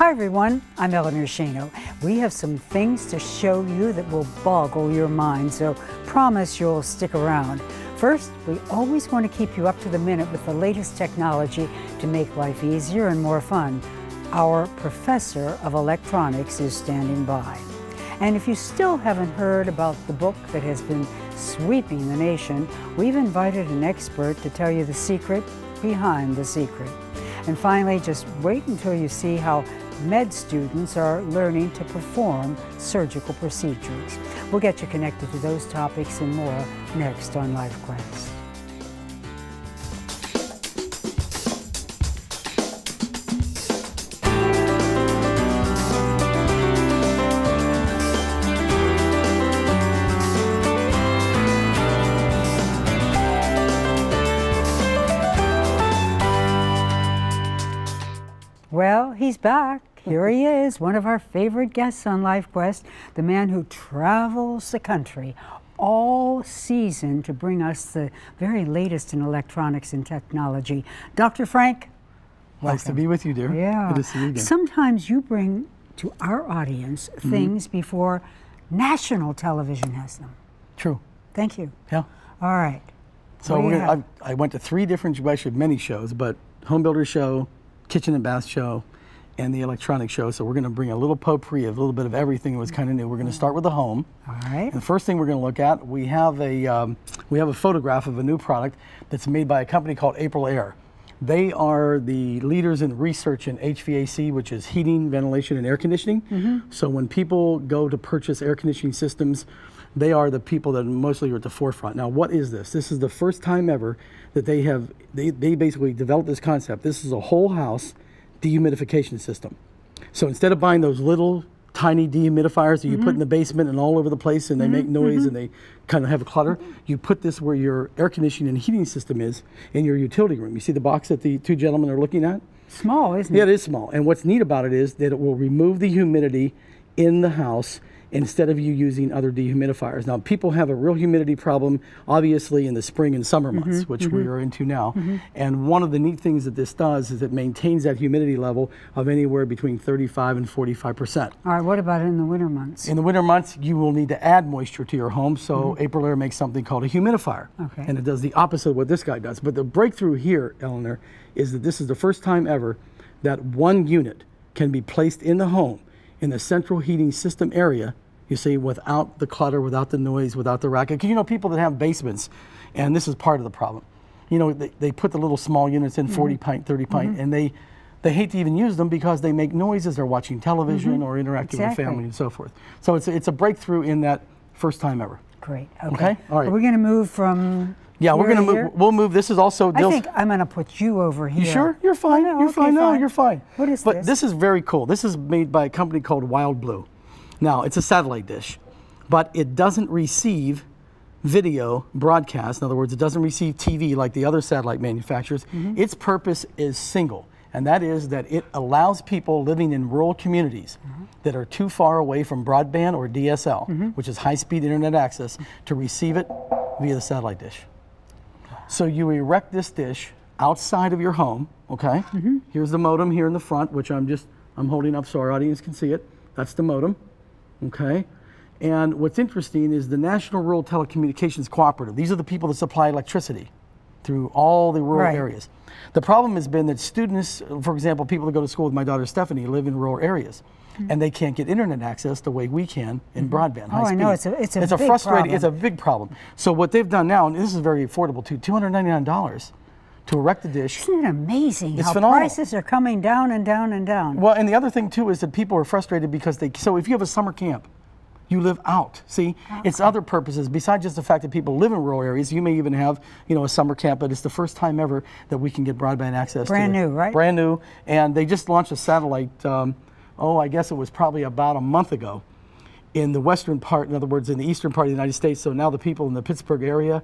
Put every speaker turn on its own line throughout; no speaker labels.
Hi everyone, I'm Eleanor Schano. We have some things to show you that will boggle your mind, so promise you'll stick around. First, we always want to keep you up to the minute with the latest technology to make life easier and more fun. Our professor of electronics is standing by. And if you still haven't heard about the book that has been sweeping the nation, we've invited an expert to tell you the secret behind the secret. And finally, just wait until you see how med students are learning to perform surgical procedures. We'll get you connected to those topics and more next on Life Quest. Well, he's back. Here he is, one of our favorite guests on Life Quest, the man who travels the country all season to bring us the very latest in electronics and technology. Dr. Frank.
Nice to be with you, dear.
Yeah.
Good to see you again.
Sometimes you bring to our audience
Mm-hmm.
things before national television has them.
True.
Thank you.
Yeah.
All right.
So we're gonna. I, I went to three different, actually many shows, but home builder show, kitchen and bath show, and the electronic show. So we're going to bring a little potpourri of a little bit of everything that was kind of new. We're going to start with the home.
All right.
And the first thing we're going to look at, we have a um, we have a photograph of a new product that's made by a company called Aprilaire. They are the leaders in research in HVAC, which is heating, ventilation, and air conditioning. So when people go to purchase air conditioning systems, they are the people that mostly are at the forefront. Now, what is this? This is the first time ever that they have they, they basically developed this concept. This is a whole house dehumidification system. So instead of buying those little tiny dehumidifiers that you put in the basement and all over the place and they make mm-hmm, noise and mm-hmm. they kind of have a clutter, you put this where your air conditioning and heating system is in your utility room. You see the box that the two gentlemen are looking at?
Small, isn't it?
Yeah,
it?
it is small. And what's neat about it is that it will remove the humidity in the house instead of you using other dehumidifiers. Now, people have a real humidity problem, obviously, in the spring and summer months, mm-hmm. which we mm-hmm. are into now. Mm-hmm. And one of the neat things that this does is it maintains that humidity level of anywhere between 35 and 45 percent.
All right, what about in the winter months?
In the winter months, you will need to add moisture to your home, so Aprilaire makes something called a humidifier.
Okay.
And it does the opposite of what this guy does. But the breakthrough here, Eleanor, is that this is the first time ever that one unit can be placed in the home in the central heating system area, you see, without the clutter, without the noise, without the racket. Because you know, people that have basements, and this is part of the problem. You know, they, they put the little small units in 40 mm-hmm. pint, 30 pint, mm-hmm. and they they hate to even use them because they make noise as they're watching television mm-hmm. or interacting
Exactly.
with family and so forth. So it's, it's a breakthrough in that first time ever.
Great. Okay.
Okay, all right.
Are we going to move from?
Yeah, we're gonna move.
here?
We'll move. This is also.
I think I'm going to put you over here.
you sure? You're fine.
no,
you're
okay,
fine. No,
fine.
you're fine.
What is
but
this?
But this is very cool. This is made by a company called Wild Blue. Now it's a satellite dish, but it doesn't receive video broadcast. In other words, it doesn't receive TV like the other satellite manufacturers.
Mm-hmm.
Its purpose is single, and that is that it allows people living in rural communities
Mm-hmm.
that are too far away from broadband or DSL, which is high-speed internet access, to receive it via the satellite dish. So you erect this dish outside of your home, okay? Mm-hmm. Here's the modem here in the front, which I'm just, I'm holding up so our audience can see it. That's the modem, okay? And what's interesting is the National Rural Telecommunications Cooperative. These are the people that supply electricity through all the rural
Right.
areas. The problem has been that students, for example, people that go to school with my daughter Stephanie live in rural areas. And they can't get internet access the way we can in broadband.
Oh, I
high
know.
speed.
It's a- it's a big
frustrating. It's a
problem.
big problem. So what they've done now, and this is very affordable too, two hundred ninety nine dollars to erect the dish.
Isn't it amazing
It's
how
phenomenal.
prices are coming down and down and down?
Well, and the other thing too is that people are frustrated because they. So if you have a summer camp, you live out. See, it's other purposes besides just the fact that people live in rural areas. You may even have, you know, a summer camp, but it's the first time ever that we can get broadband access.
Brand new, right?
Brand new, and they just launched a satellite. Um, oh, I guess it was probably about a month ago, in the western part. In other words, in the eastern part of the United States. So now the people in the Pittsburgh area.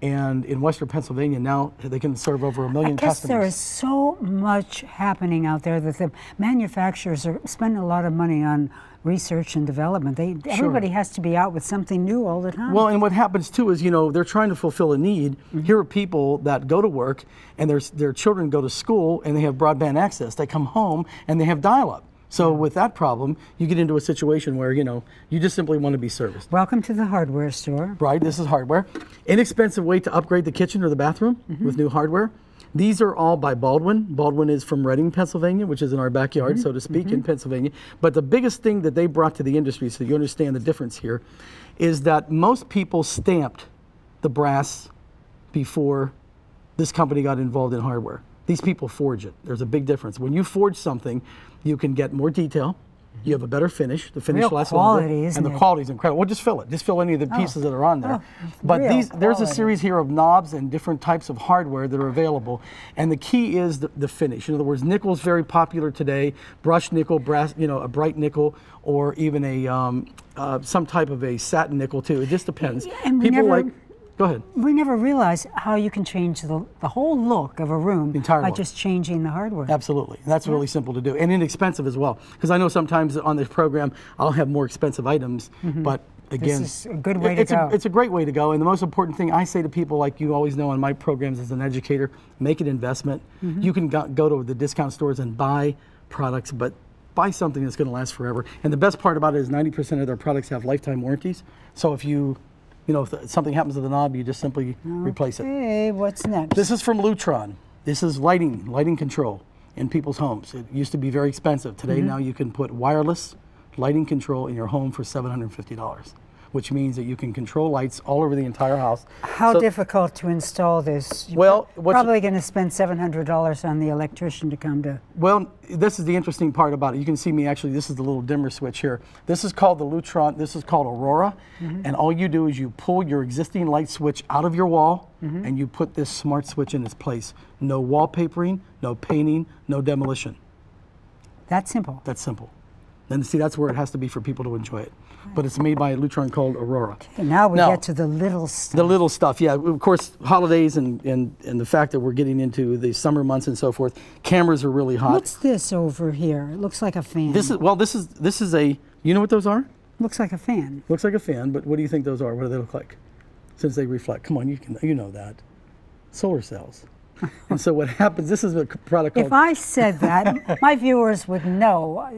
And in western Pennsylvania now they can serve over a million I
guess
customers.
there is so much happening out there that the manufacturers are spending a lot of money on research and development. They everybody has to be out with something new all the time.
Well, and what happens too is, you know, they're trying to fulfill a need.
Mm-hmm.
Here are people that go to work and their, their children go to school and they have broadband access. They come home and they have dial up. So with that problem, you get into a situation where you know you just simply want to be serviced.
Welcome to the hardware store.
Right, this is hardware. Inexpensive way to upgrade the kitchen or the bathroom mm-hmm. with new hardware. These are all by Baldwin. Baldwin is from Reading, Pennsylvania, which is in our backyard, mm-hmm. so to speak, in mm-hmm. Pennsylvania. But the biggest thing that they brought to the industry, so you understand the difference here, is that most people stamped the brass before this company got involved in hardware. These people forge it. There's a big difference. When you forge something, you can get more detail. You have a better finish. The finish
Real
lasts
quality,
longer, and the
it?
quality is incredible. Well, just fill it. Just fill any of the pieces that are on there.
Oh,
but these, there's a series here of knobs and different types of hardware that are available. And the key is the, the finish. In other words, nickel is very popular today. Brushed nickel, brass, you know, a bright nickel, or even a um, uh, some type of a satin nickel too. It just depends.
and
People
never-
like. Go ahead.
We never realize how you can change the, the whole look of a room
entire
by
look.
just changing the hardware.
Absolutely. And that's really simple to do and inexpensive as well. Because I know sometimes on this program I'll have more expensive items, but again, this
is a good way to
it's
go.
A, it's a great way to go. And the most important thing I say to people, like you always know on my programs as an educator, make an investment.
Mm-hmm.
You can go, go to the discount stores and buy products, but buy something that's going to last forever. And the best part about it is 90% of their products have lifetime warranties. So if you, you know, if something happens to the knob, you just simply replace it.
Hey, what's next?
This is from Lutron. This is lighting, lighting control in people's homes. It used to be very expensive. Today,
Mm-hmm.
now you can put wireless lighting control in your home for $750, which means that you can control lights all over the entire house.
How
So-
difficult to install this? You're
Well,
probably going to spend $700 on the electrician to come to.
Well, this is the interesting part about it. You can see me actually, this is the little dimmer switch here. This is called the Lutron, this is called Aurora.
Mm-hmm.
And all you do is you pull your existing light switch out of your wall
Mm-hmm.
and you put this smart switch in its place. No wallpapering, no painting, no demolition.
That simple.
That's simple. And see, that's where it has to be for people to enjoy it. But it's made by a Lutron called Aurora.
And now we
Now-
get to the little stuff.
The little stuff, yeah. Of course, holidays and, and, and the fact that we're getting into the summer months and so forth, cameras are really hot.
What's this over here? It looks like a fan.
This is well, this is this is a. You know what those are?
looks like a fan.
Looks like a fan, but what do you think those are? What do they look like? Since they reflect, come on, you can you know that. Solar cells. and so what happens? This is a product called.
If I said that, my viewers would know uh,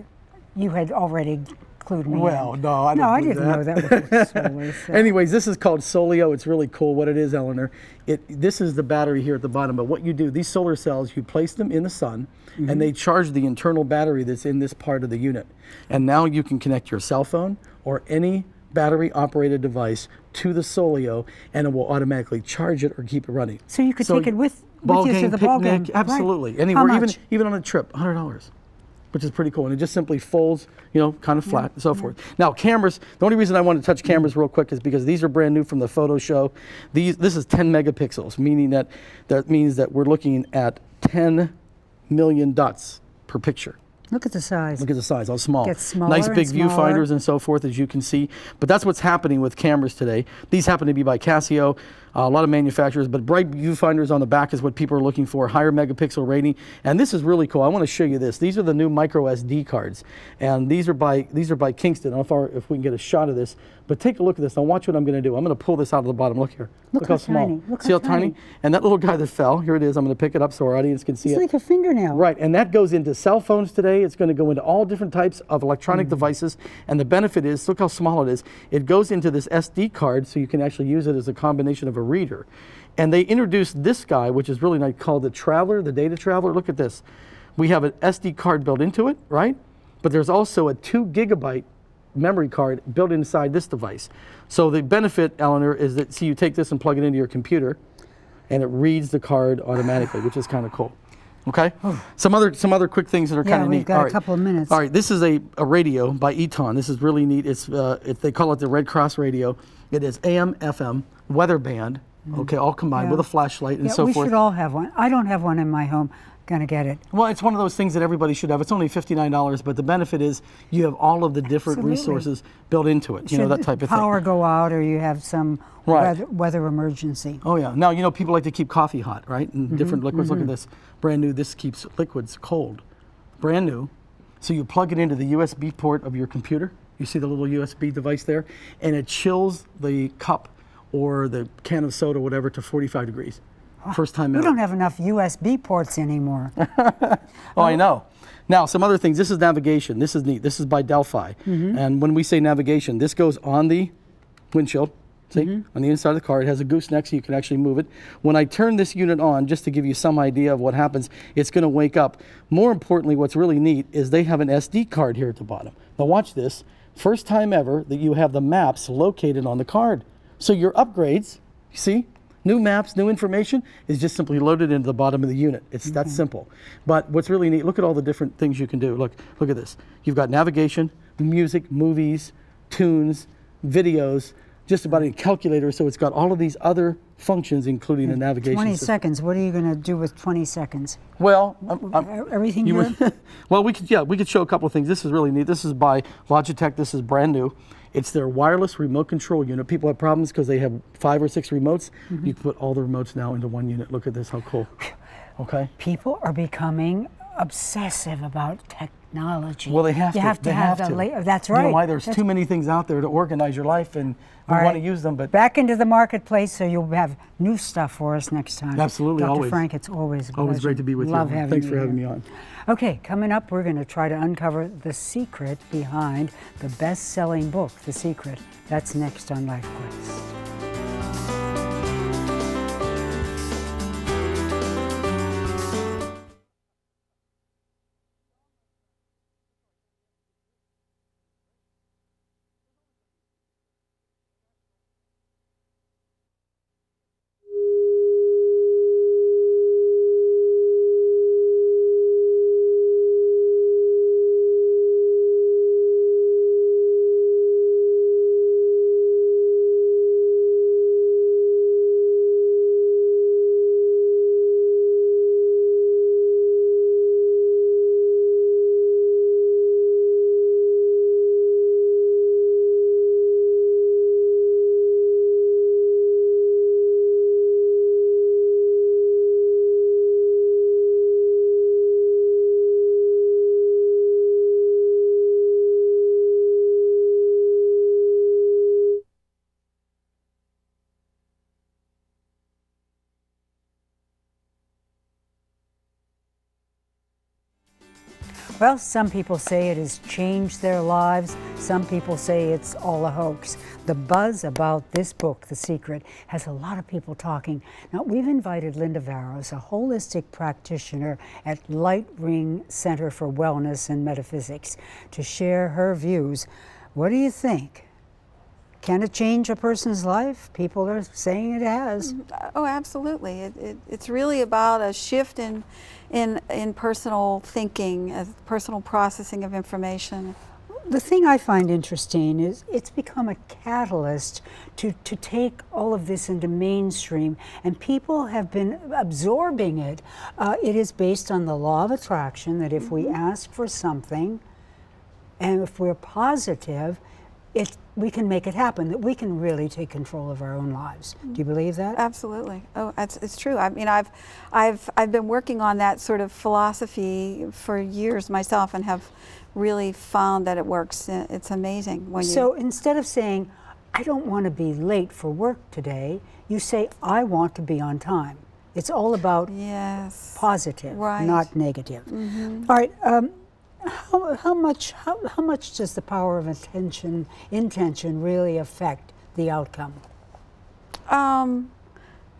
you had already clued me
well,
in.
no, I
no,
don't
I didn't
that.
know that was solar cell.
Anyways, this is called Solio. It's really cool. What it is, Eleanor, it this is the battery here at the bottom. But what you do, these solar cells, you place them in the sun, and mm-hmm. they charge the internal battery that's in this part of the unit. And now you can connect your cell phone or any battery-operated device to the Solio, and it will automatically charge it or keep it running.
So you could take it with- with
ball
you to
game,
the ball
picnic,
game. Right.
absolutely.
How
Anywhere, even even on a trip, hundred dollars which is pretty cool. And it just simply folds, you know, kind of flat and so forth. Now, cameras, the only reason I want to touch cameras real quick is because these are brand new from the photo show. These, this is 10 megapixels, meaning that that means that we're looking at 10 million dots per picture.
Look at the size.
Look at the size, how small.
Gets smaller
nice big viewfinders and so forth, as you can see. But that's what's happening with cameras today. These happen to be by Casio, uh, a lot of manufacturers, but bright viewfinders on the back is what people are looking for, higher megapixel rating. And this is really cool. I want to show you this. These are the new micro SD cards. And these are by these are by Kingston. I don't know if, our, if we can get a shot of this, but take a look at this. Now watch what I'm going to do. I'm going to pull this out of the bottom. Look here.
Look
how,
how
small.
Look
see
how
how tiny?
tiny.
And that little guy that fell, here it is. I'm going to pick it up so our audience can see
It's
it.
like a fingernail.
Right, and that goes into cell phones today. It's going to go into all different types of electronic
Mm.
devices. And the benefit is, look how small it is. It goes into this SD card, so you can actually use it as a combination of a reader. And they introduced this guy, which is really nice, called the Traveler, the Data Traveler. Look at this. We have an SD card built into it, right? But there's also a two gigabyte memory card built inside this device. So the benefit, Eleanor, is that see, you take this and plug it into your computer, and it reads the card automatically, which is kind of cool. Okay. Some other some other quick things that are
Yeah,
kind of
we've
neat.
got a
All right.
couple of minutes.
All right. This is a, a radio by Eton. This is really neat. It's uh, it, they call it the Red Cross radio. It is AM, FM, weather band. Okay, all combined
Yeah.
with a flashlight and
Yeah,
so
we
forth.
We should all have one. I don't have one in my home. Gonna get it.
Well, it's one of those things that everybody should have. It's only $59, but the benefit is you have all of the different
Absolutely.
resources built into it. You know,
Should
that type of
power
thing.
go out or you have some
Right.
weather, weather emergency.
Oh, yeah. Now, you know, people like to keep coffee hot, right? And
Mm-hmm,
different liquids. Look at this. Brand new. This keeps liquids cold. Brand new. So you plug it into the USB port of your computer. You see the little USB device there? And it chills the cup or the can of soda, whatever, to 45 degrees. First time ever.
We don't have enough USB ports anymore.
Oh, I know. Now, some other things. This is navigation. This is neat. This is by Delphi.
Mm-hmm.
And when we say navigation, this goes on the windshield. See,
Mm-hmm.
on the inside of the car, it has a gooseneck so you can actually move it. When I turn this unit on, just to give you some idea of what happens, it's going to wake up. More importantly, what's really neat is they have an SD card here at the bottom. Now, watch this. First time ever that you have the maps located on the card. So your upgrades, you see, new maps, new information is just simply loaded into the bottom of the unit. It's that mm-hmm. simple. But what's really neat, look at all the different things you can do. Look, look at this. You've got navigation, music, movies, tunes, videos, just about a calculator. So it's got all of these other functions, including the navigation.
20
system.
seconds. What are you going to do with 20 seconds?
Well, I'm- I'm-
Everything
you
here?
would- well, we could yeah, we could show a couple of things. This is really neat. This is by Logitech. This is brand new. It's their wireless remote control unit. People have problems because they have five or six remotes.
Mm-hmm.
You can put all the remotes now into one unit. Look at this, how cool. Okay.
People are becoming obsessive about technology.
Well, they have
you
to.
have to
they
have,
have to.
la- That's
You
right.
know why? There's
That's
too many things out there to organize your life, and we
All
want to use them. But
Back into the marketplace, so you'll have new stuff for us next time.
Absolutely,
Dr.
always.
Frank, it's always
always great to be with
Love
you.
Having
Thanks
you
for having
here.
me on.
Okay, coming up, we're going to try to uncover the secret behind the best-selling book, The Secret. That's next on Life Quest. Well, some people say it has changed their lives. Some people say it's all a hoax. The buzz about this book, The Secret, has a lot of people talking. Now, we've invited Linda Varos, a holistic practitioner at Light Ring Center for Wellness and Metaphysics, to share her views. What do you think? Can it change a person's life? People are saying it has.
Oh, absolutely. It, it, it's really about a shift in, in, in personal thinking, uh, personal processing of information.
The thing I find interesting is it's become a catalyst to, to take all of this into mainstream, and people have been absorbing it. Uh, it is based on the law of attraction that if we ask for something, and if we're positive, it, we can make it happen, that we can really take control of our own lives. Do you believe that?
Absolutely. Oh, it's, it's true. I mean, I've, I've, I've been working on that sort of philosophy for years myself and have really found that it works. It's amazing when you.
So instead of saying, I don't want to be late for work today, you say, I want to be on time. It's all about
yes.
positive,
Right.
not negative. All right. Um, how, how much how, how much does the power of attention intention really affect the outcome?
Um,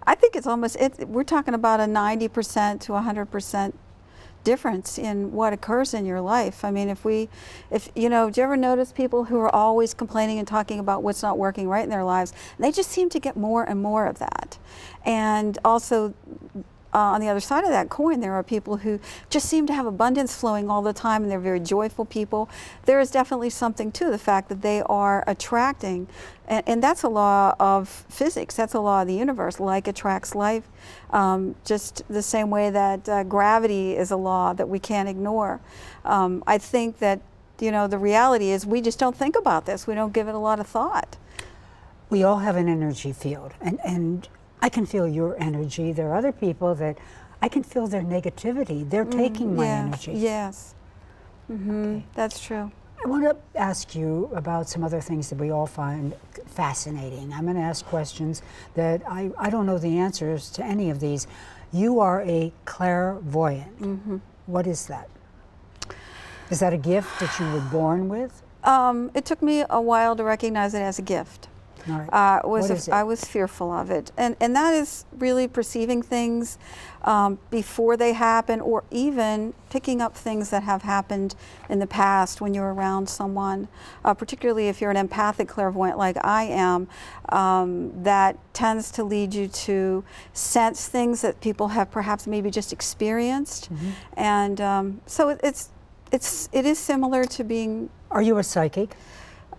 I think it's almost, it, we're talking about a 90% to 100% difference in what occurs in your life. I mean, if we, if, you know, do you ever notice people who are always complaining and talking about what's not working right in their lives? They just seem to get more and more of that. And also, uh, on the other side of that coin, there are people who just seem to have abundance flowing all the time and they're very joyful people. There is definitely something to the fact that they are attracting, and, and that's a law of physics, that's a law of the universe. Like attracts life, um, just the same way that uh, gravity is a law that we can't ignore. Um, I think that, you know, the reality is we just don't think about this, we don't give it a lot of thought.
We all have an energy field, and, and I can feel your energy. There are other people that I can feel their negativity. They're taking my
yeah,
energy.
Yes. hmm That's true.
I want to ask you about some other things that we all find fascinating. I'm going to ask questions that I, I don't know the answers to any of these. You are a clairvoyant. Mm -hmm. What is that? Is that a gift that you were born with?
Um, it took me a while to recognize it as a gift. Uh, was I was fearful of it, and and that is really perceiving things um, before they happen, or even picking up things that have happened in the past when you're around someone. Uh, particularly if you're an empathic clairvoyant like I am, um, that tends to lead you to sense things that people have perhaps maybe just experienced, mm -hmm. and um, so it, it's it's it is similar to being.
Are you a psychic?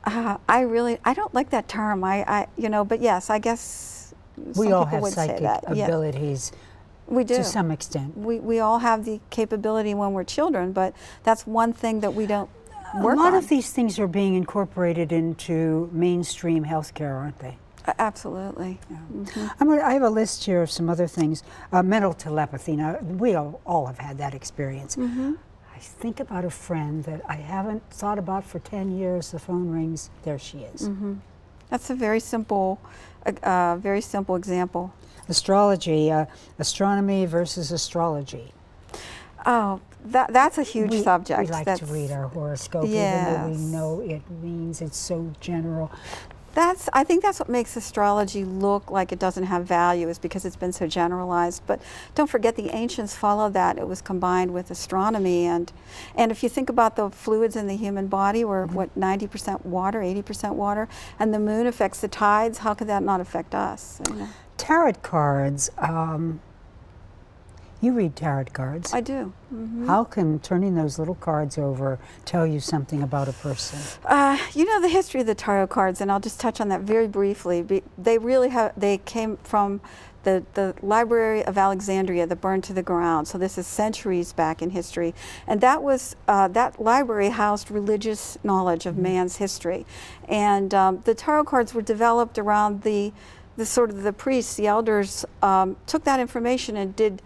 Uh, I really, I don't like that term. I, I you know, but yes, I guess
we all have psychic abilities.
Yeah. We do.
To some extent.
We, we all have the capability when we're children, but that's one thing that we don't work
A lot
on.
of these things are being incorporated into mainstream healthcare, aren't they?
Uh, absolutely. Yeah.
Mm -hmm. i have a list here of some other things. Uh, mental telepathy. Now, we all, all have had that experience. Mm -hmm think about a friend that I haven't thought about for 10 years. The phone rings, there she is. Mm -hmm.
That's a very simple, uh, uh, very simple example.
Astrology, uh, astronomy versus astrology.
Oh, that, that's a huge
we,
subject.
We like
that's,
to read our horoscope, yes. even though we know it means it's so general.
That's, I think that's what makes astrology look like it doesn't have value is because it's been so generalized. But don't forget the ancients followed that. It was combined with astronomy. And, and if you think about the fluids in the human body, we're mm -hmm. what, 90% water, 80% water, and the moon affects the tides, how could that not affect us? You know?
Tarot cards, um, you read tarot cards.
I do. Mm -hmm.
How can turning those little cards over tell you something about a person?
Uh, you know the history of the tarot cards, and I'll just touch on that very briefly. They really have. They came from the, the Library of Alexandria that burned to the ground. So this is centuries back in history. And that was, uh, that library housed religious knowledge of mm -hmm. man's history. And um, the tarot cards were developed around the, the sort of the priests, the elders, um, took that information and did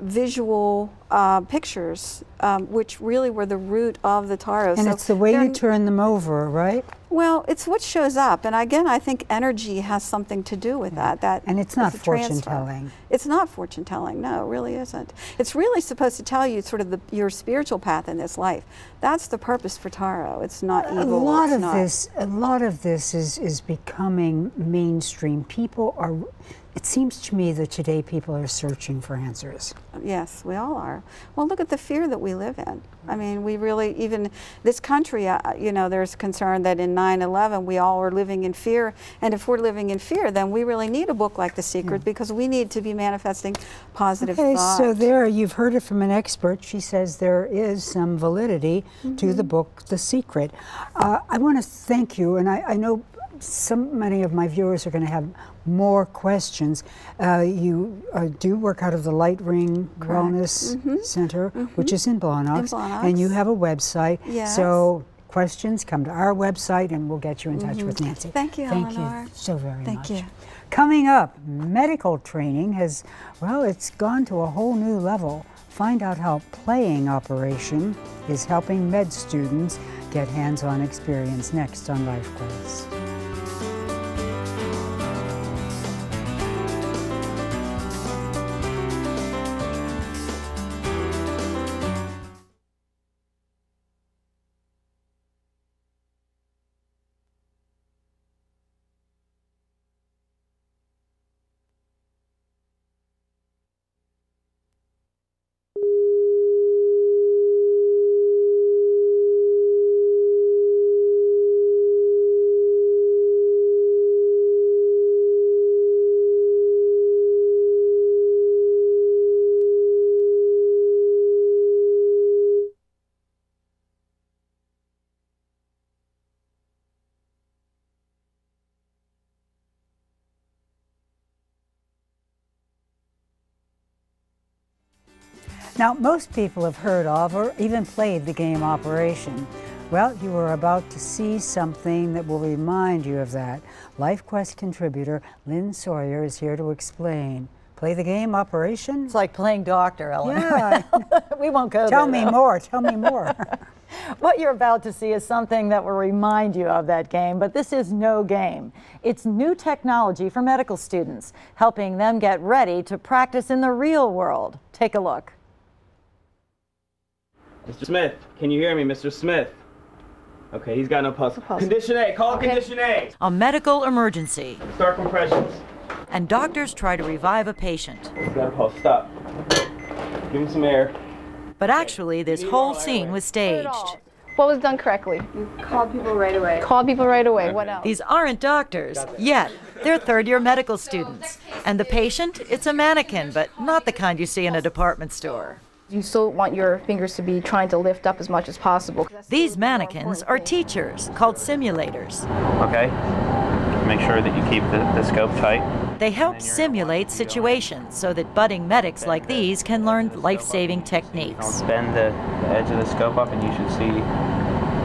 visual uh, pictures, um, which really were the root of the tarot.
And so it's the way you turn them over, right?
Well, it's what shows up, and again, I think energy has something to do with that. That
and it's not fortune telling.
It's not fortune telling. No, it really isn't. It's really supposed to tell you sort of the, your spiritual path in this life. That's the purpose for tarot. It's not evil.
A lot of
not.
this, a lot of this is is becoming mainstream. People are it seems to me that today people are searching for answers.
Yes, we all are. Well, look at the fear that we live in. I mean, we really, even this country, uh, you know, there's concern that in 9-11 we all are living in fear. And if we're living in fear, then we really need a book like The Secret yeah. because we need to be manifesting positive
okay,
thought.
so there, you've heard it from an expert. She says there is some validity mm -hmm. to the mm-hmm. book The Secret. Uh, I want to thank you, and I, I know so many of my viewers are going to have more questions. Uh, you uh, do work out of the Light Ring Correct. Wellness mm -hmm. Center, mm -hmm. which is in Blawnox, and you have a website.
Yes.
So questions, come to our website, and we'll get you in touch mm -hmm. with Nancy.
Thank you,
Thank
Eleanor.
you so very
Thank
much.
you.
Coming up, medical training has, well, it's gone to a whole new level. Find out how playing operation is helping med students get hands-on experience next on Life Quest. Now, most people have heard of or even played the game Operation. Well, you are about to see something that will remind you of that. LifeQuest contributor Lynn Sawyer is here to explain. Play the game Operation?
It's like playing doctor, Ellen.
Yeah.
we won't go
Tell
there,
me
though.
more. Tell me more.
What you're about to see is something that will remind you of that game, but this is no game. It's new technology for medical students, helping them get ready to practice in the real world. Take a look.
Mr. Smith, can you hear me, Mr. Smith? Okay, he's got no pulse. Condition A, call okay. condition A.
A medical emergency.
Start compressions.
And doctors try to revive a patient.
He's got a pulse, stop. Give him some air.
But actually, this whole scene was staged.
What was done correctly?
You called people right away.
Called people right away. What else?
These aren't doctors yet. They're third year medical students. And the patient? It's a mannequin, but not the kind you see in a department store.
You still want your fingers to be trying to lift up as much as possible.
These mannequins are teachers called simulators.
Okay. Make sure that you keep the, the scope tight.
They help simulate situations so that budding medics like these can learn life-saving techniques.
Bend the, the edge of the scope up and you should see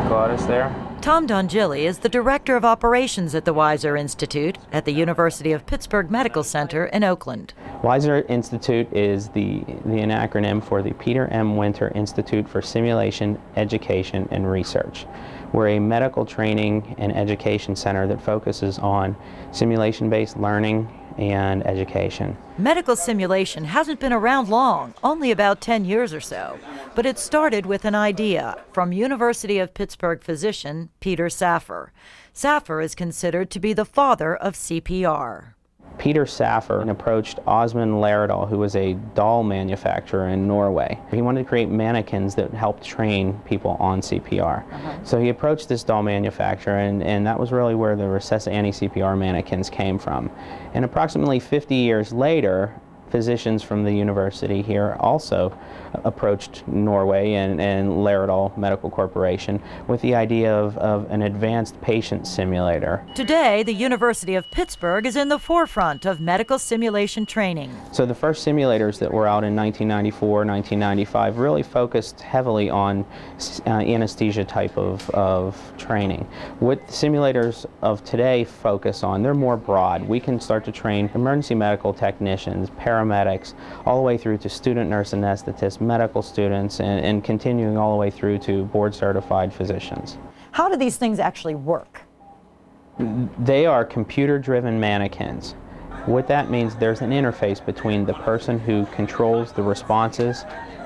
Gladys there.
Tom Dongilli is the Director of Operations at the WISER Institute at the University of Pittsburgh Medical Center in Oakland.
WISER Institute is the, the acronym for the Peter M. Winter Institute for Simulation, Education, and Research. We're a medical training and education center that focuses on simulation-based learning and education.
Medical simulation hasn't been around long, only about 10 years or so, but it started with an idea from University of Pittsburgh physician Peter Safar. Safar is considered to be the father of CPR.
Peter Safar approached Asmund Laerdal, who was a doll manufacturer in Norway. He wanted to create mannequins that helped train people on CPR. Uh -huh. So he approached this doll manufacturer, and, and that was really where the Resusci Anne-CPR mannequins came from. And approximately 50 years later, physicians from the university here also approached Norway and, and Laerdal Medical Corporation with the idea of, of an advanced patient simulator.
Today, the University of Pittsburgh is in the forefront of medical simulation training.
So the first simulators that were out in 1994, 1995 really focused heavily on uh, anesthesia type of, of training. What simulators of today focus on, they're more broad. We can start to train emergency medical technicians, paramedics, all the way through to student nurse anesthetists, medical students and, and continuing all the way through to board certified physicians.
How do these things actually work?
They are computer driven mannequins. What that means, there's an interface between the person who controls the responses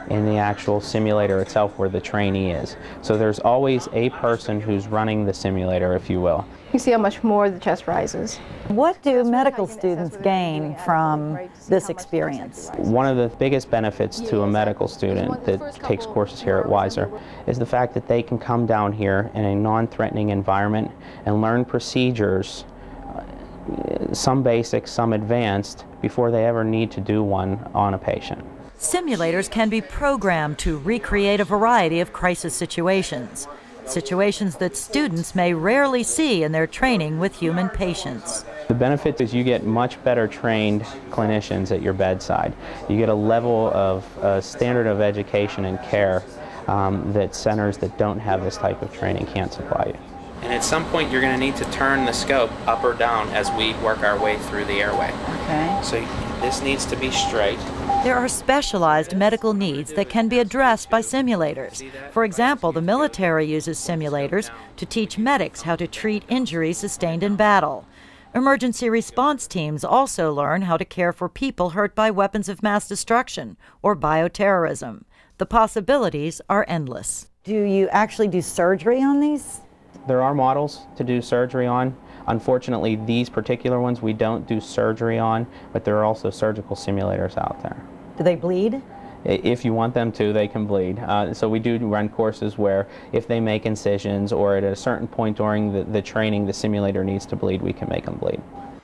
in the actual simulator itself where the trainee is. So there's always a person who's running the simulator, if you will.
You see how much more the chest rises.
What do medical students gain from this experience?
One of the biggest benefits to a medical student that takes courses here at Wiser is the fact that they can come down here in a non-threatening environment and learn procedures uh, some basic, some advanced, before they ever need to do one on a patient.
Simulators can be programmed to recreate a variety of crisis situations, situations that students may rarely see in their training with human patients.
The benefit is you get much better trained clinicians at your bedside. You get a level of uh, standard of education and care um, that centers that don't have this type of training can't supply you. And at some point you're going to need to turn the scope up or down as we work our way through the airway.
Okay.
So this needs to be straight.
There are specialized medical needs that can be addressed by simulators. For example, the military uses simulators to teach medics how to treat injuries sustained in battle. Emergency response teams also learn how to care for people hurt by weapons of mass destruction or bioterrorism. The possibilities are endless. Do you actually do surgery on these?
There are models to do surgery on. Unfortunately, these particular ones we don't do surgery on, but there are also surgical simulators out there.
Do they bleed?
If you want them to, they can bleed. Uh, so we do run courses where if they make incisions or at a certain point during the, the training the simulator needs to bleed, we can make them bleed.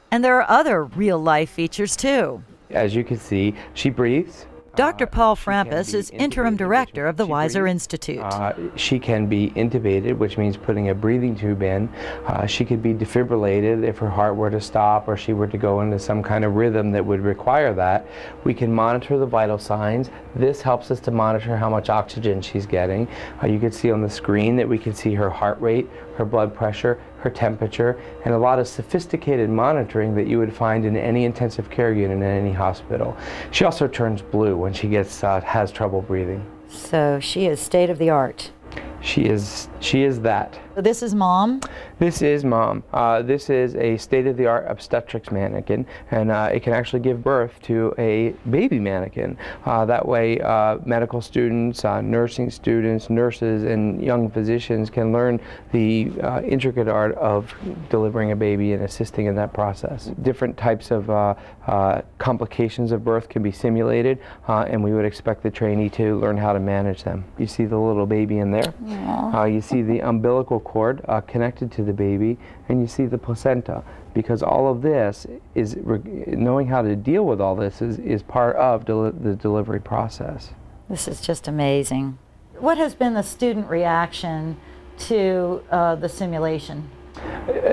And there are other real-life features too.
As you can see, she breathes.
Dr. Paul Phrampus is interim director of the WISER Institute. Uh,
she can be intubated, which means putting a breathing tube in. Uh, she could be defibrillated if her heart were to stop or she were to go into some kind of rhythm that would require that. We can monitor the vital signs. This helps us to monitor how much oxygen she's getting. Uh, you can see on the screen that we can see her heart rate, her blood pressure, her temperature, and a lot of sophisticated monitoring that you would find in any intensive care unit in any hospital. She also turns blue when she gets uh, has trouble breathing.
So she is state of the art.
She is, she is that.
This is mom.
This is mom. Uh, this is a state-of-the-art obstetrics mannequin, and uh, it can actually give birth to a baby mannequin. Uh, that way, uh, medical students, uh, nursing students, nurses, and young physicians can learn the uh, intricate art of delivering a baby and assisting in that process. Different types of complications of birth can be simulated, and we would expect the trainee to learn how to manage them. You see the little baby in there? Uh, you see the umbilical cord uh, connected to the baby, and you see the placenta. Because all of this is, knowing how to deal with all this is, is part of the delivery process.
This is just amazing. What has been the student reaction to uh, the simulation?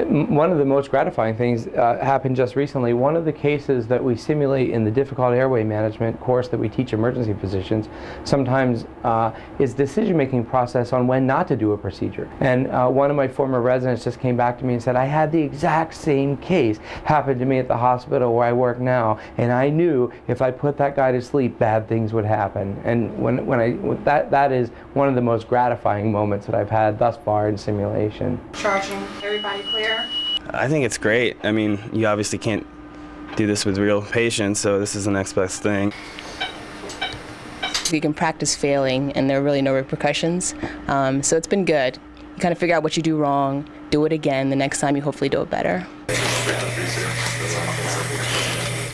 One of the most gratifying things uh, happened just recently. One of the cases that we simulate in the difficult airway management course that we teach emergency physicians sometimes uh, is decision-making process on when not to do a procedure. And uh, one of my former residents just came back to me and said, I had the exact same case happen to me at the hospital where I work now, and I knew if I put that guy to sleep, bad things would happen. And when, when I, that, that is one of the most gratifying moments that I've had thus far in simulation.
Charging everybody clear?
I think it's great. I mean, you obviously can't do this with real patients, so this is the next best thing.
You can practice failing, and there are really no repercussions. Um, so it's been good. You kind of figure out what you do wrong, do it again. The next time, you hopefully do it better.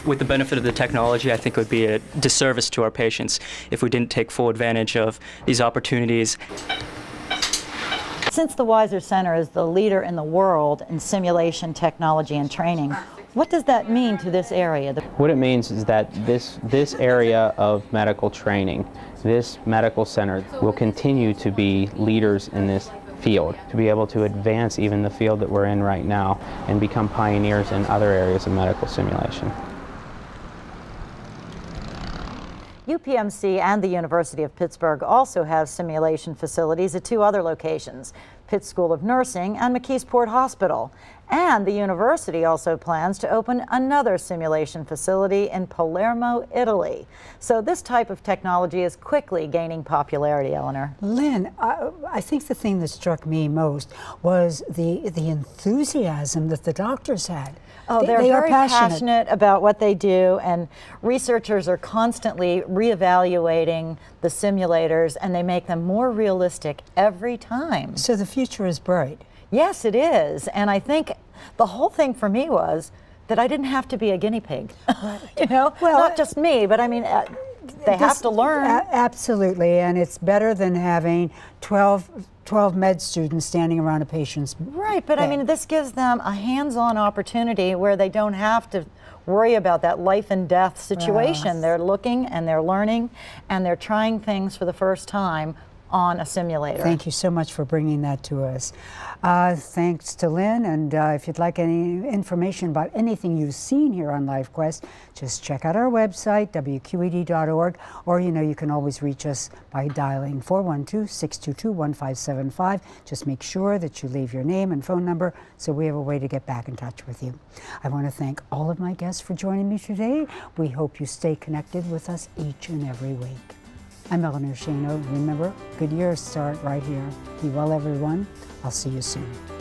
With the benefit of the technology, I think it would be a disservice to our patients if we didn't take full advantage of these opportunities.
Since the Wiser Center is the leader in the world in simulation technology and training, what does that mean to this area?
What it means is that this, this area of medical training, this medical center will continue to be leaders in this field, to be able to advance even the field that we're in right now and become pioneers in other areas of medical simulation.
UPMC and the University of Pittsburgh also have simulation facilities at two other locations, Pitt School of Nursing and McKeesport Hospital. And the university also plans to open another simulation facility in Palermo, Italy. So this type of technology is quickly gaining popularity, Eleanor.
Lynn, I, I think the thing that struck me most was the, the enthusiasm that the doctors had.
Oh,
they,
they're
they
very
passionate.
passionate. about what they do, and researchers are constantly reevaluating the simulators, and they make them more realistic every time.
So the future is bright.
Yes, it is, and I think the whole thing for me was that I didn't have to be a guinea pig. you know, well, not just me, but I mean. Uh, they have to learn.
absolutely, and it's better than having 12 12 med students standing around a patient's
Right, but bed. I mean, this gives them a hands-on opportunity where they don't have to worry about that life and death situation. They're looking and they're learning and they're trying things for the first time on a simulator.
Thank you so much for bringing that to us. Uh, thanks to Lynn, and uh, if you'd like any information about anything you've seen here on LifeQuest, just check out our website, wqed.org, or you know, you can always reach us by dialing 412-622-1575. Just make sure that you leave your name and phone number so we have a way to get back in touch with you. I want to thank all of my guests for joining me today. We hope you stay connected with us each and every week. I'm Eleanor Schano. Remember, good years start right here. Be well, everyone. I'll see you soon.